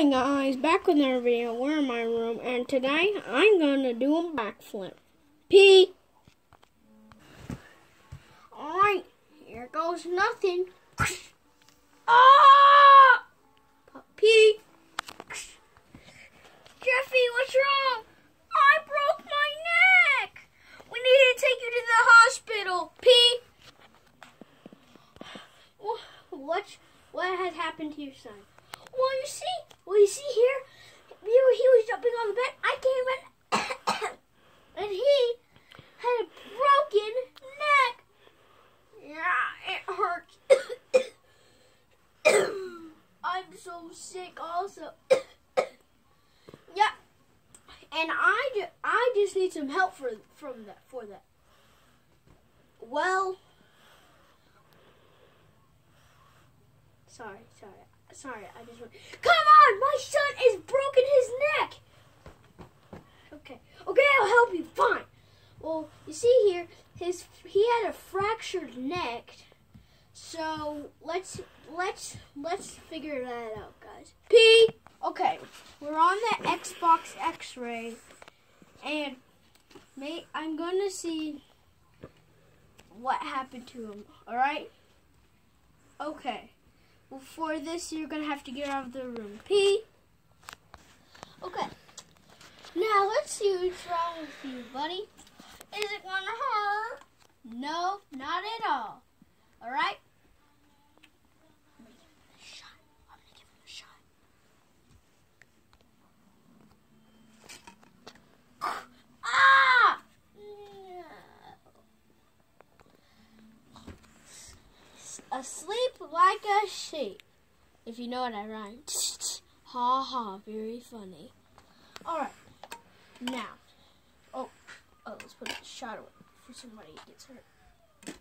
Hi guys, back with another video. We're in my room, and today I'm gonna do a backflip. P. Alright, here goes nothing. Ah! P. Jeffy, what's wrong? I broke my neck. We need to take you to the hospital. P. What? What has happened to your son? Well, you see, well, you see here, you, he was jumping on the bed. I came in, and he had a broken neck. Yeah, it hurts. I'm so sick, also. yeah, and I, ju- I just need some help for from that for that. Well, sorry, sorry. Sorry, I just went. Come on, my son is broken his neck. Okay, okay, I'll help you. Fine. Well, you see here, his he had a fractured neck. So let's let's let's figure that out, guys. P. Okay, we're on the Xbox X-ray, and may I'm gonna see what happened to him. All right. Okay. For this, you're gonna have to get out of the room. P. Okay. Now let's see what's wrong with you, buddy. Is it gonna hurt? No, not at. All right. I'm gonna give him a shot. I'm gonna give him a shot. Ah! Asleep like a sheep. If you know what I rhyme. ha ha, very funny. Alright. Now. Oh, oh, let's put a shot away for somebody gets hurt.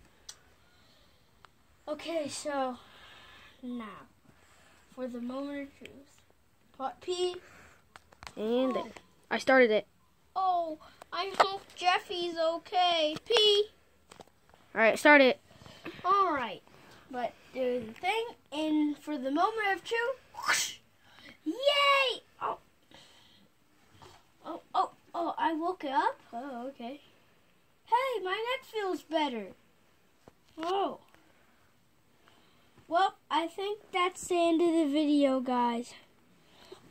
Okay, so now for the moment of truth. Pot P. And there. I started it. Oh, I hope Jeffy's okay. P. Alright, start it. Alright. But there's a thing, and for the moment of truth, yay! Oh, oh, oh, oh! I woke up. Oh, okay. Hey, my neck feels better. Oh. Well, I think that's the end of the video, guys.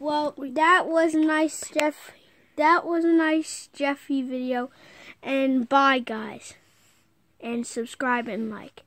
Well, that was a nice Jeff. That was a nice Jeffy video, and bye, guys, and subscribe and like.